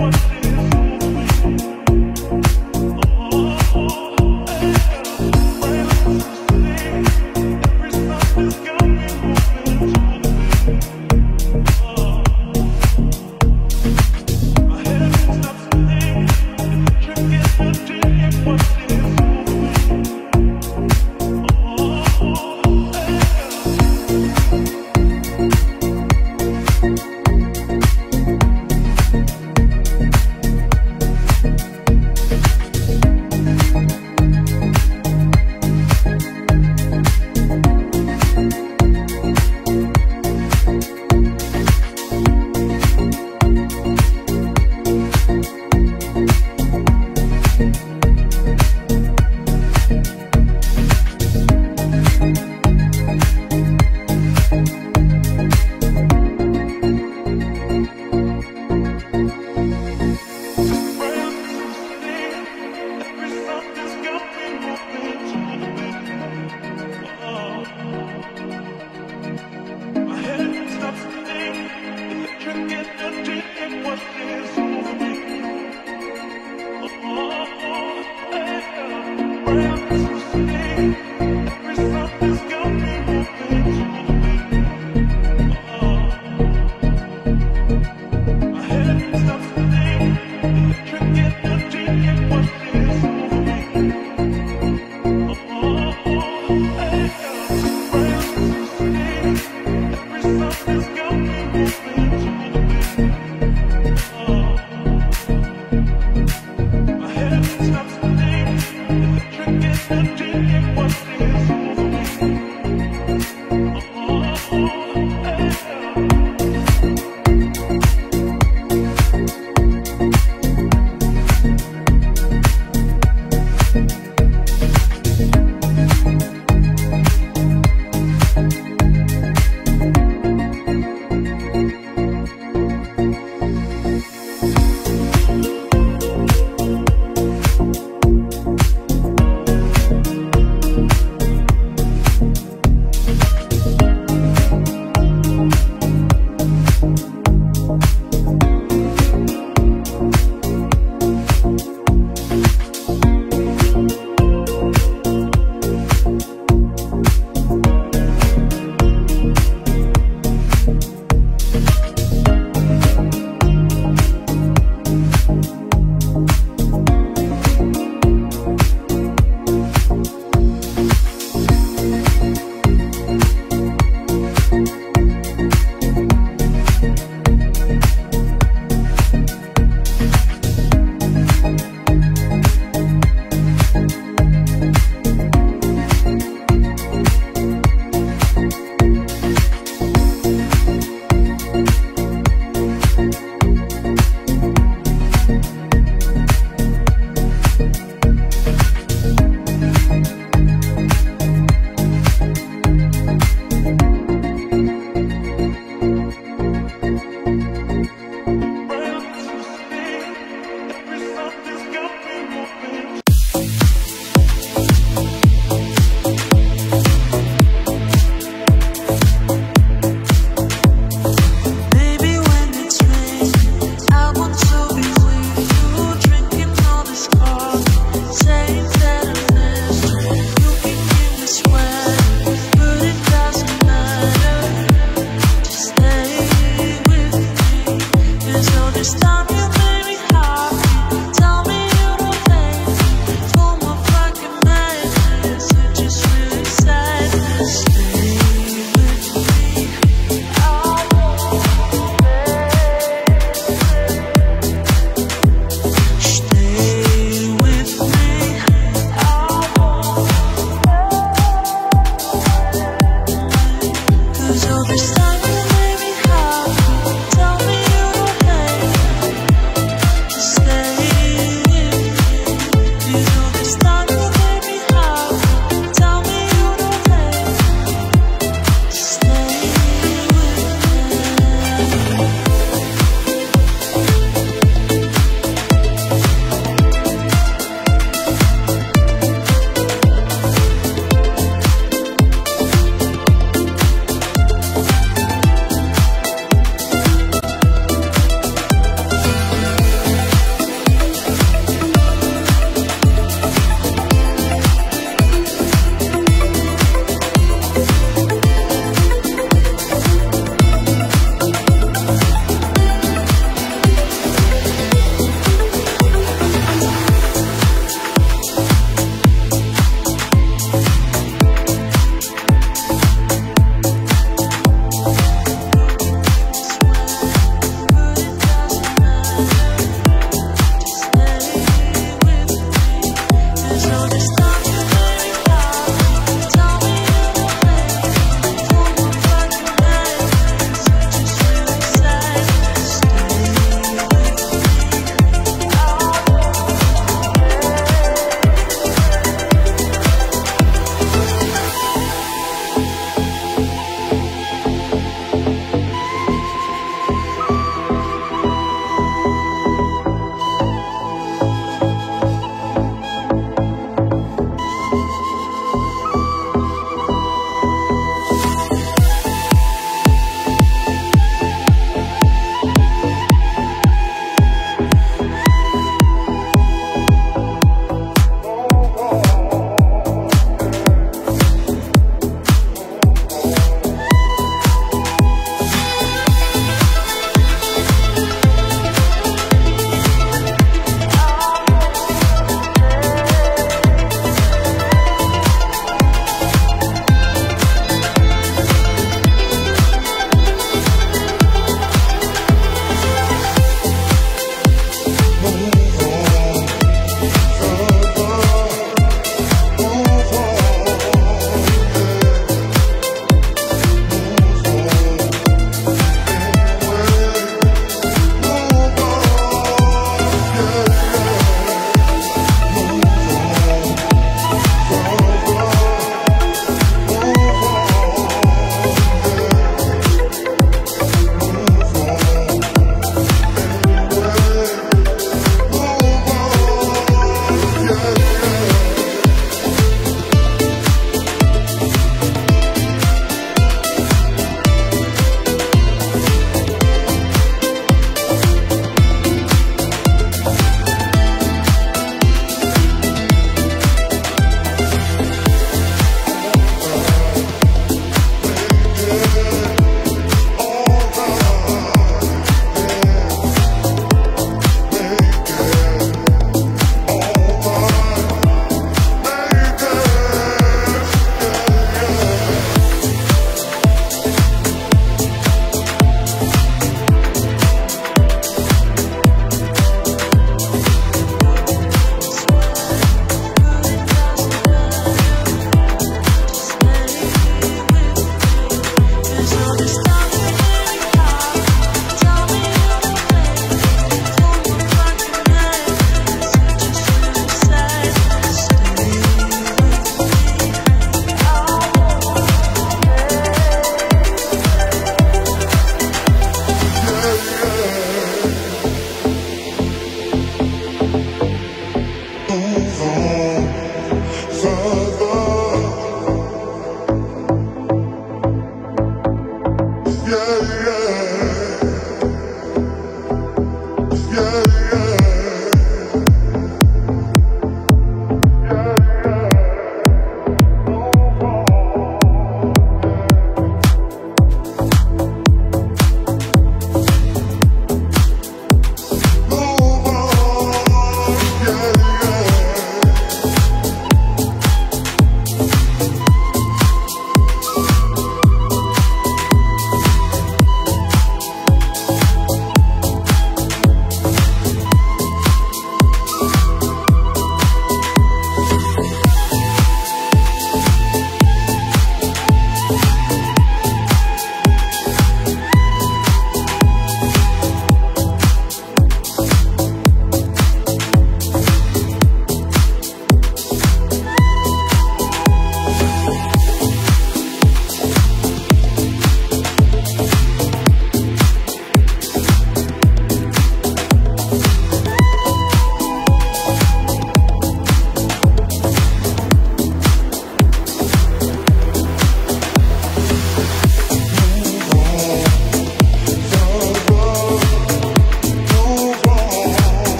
one thing.